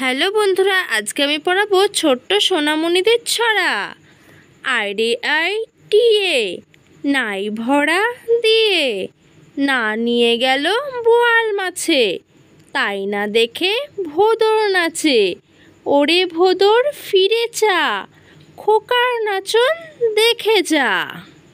Hello বন্ধুরা, আজকে আমি পড়াবো ছোট্ট সোনামণিদের ছড়া। আই টি আই নাই ভরা দিয়ে। না নিয়ে গেল বোয়াল মাছে, তাই না দেখে ভোদর নাচে। ওরে ভোদর, ফিরে চা খোকার নাচন দেখে যা।